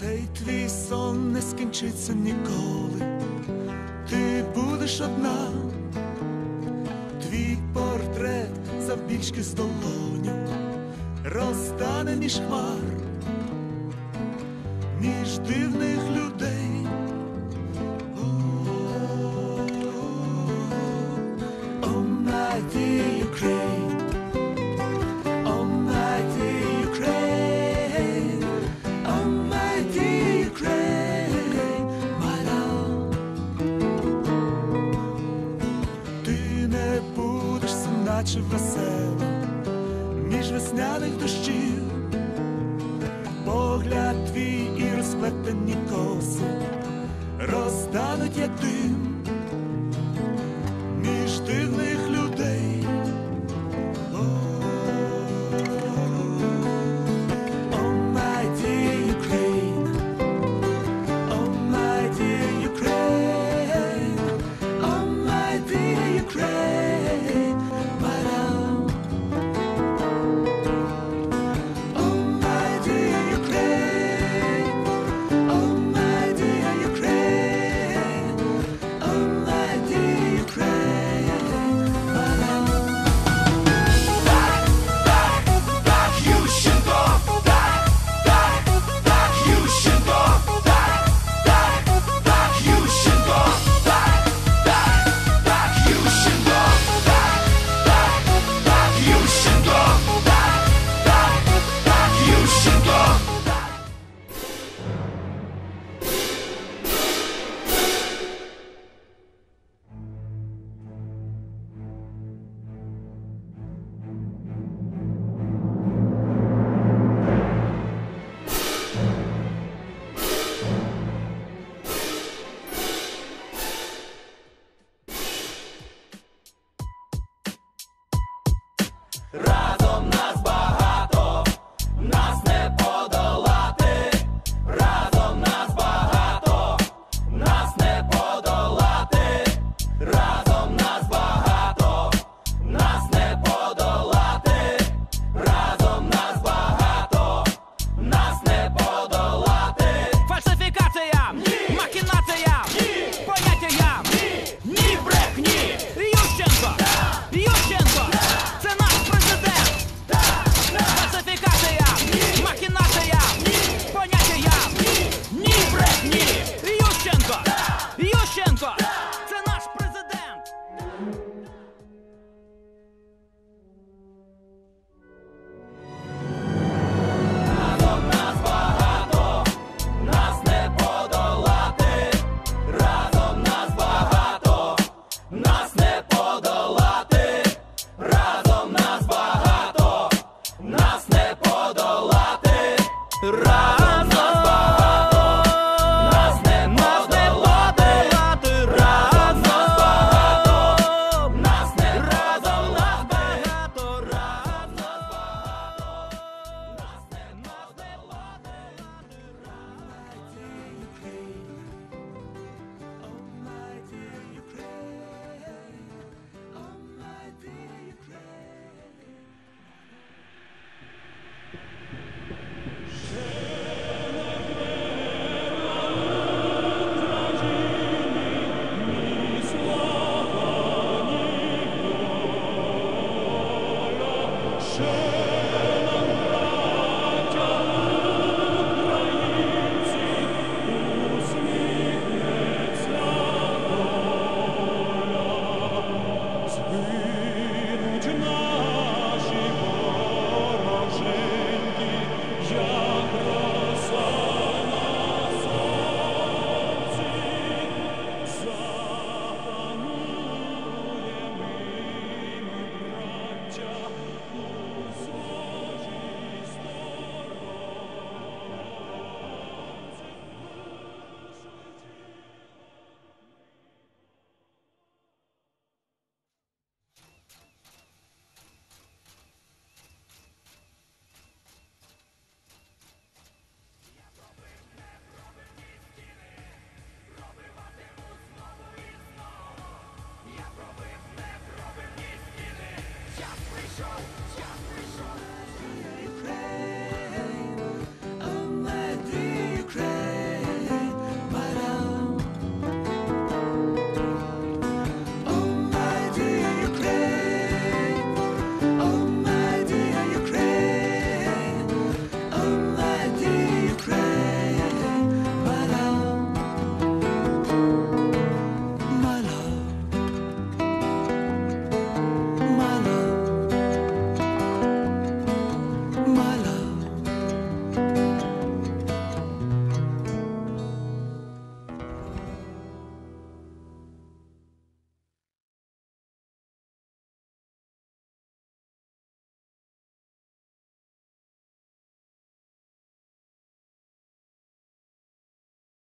Цей твій сон не скінчиться ніколи, ти будеш одна, твій портрет завбільшки з долоню, розтане між хмар, між дивних людей. бачив весело між весняних дощів, погляд твій і розплетені коси розтануть, як дим. Разом нас.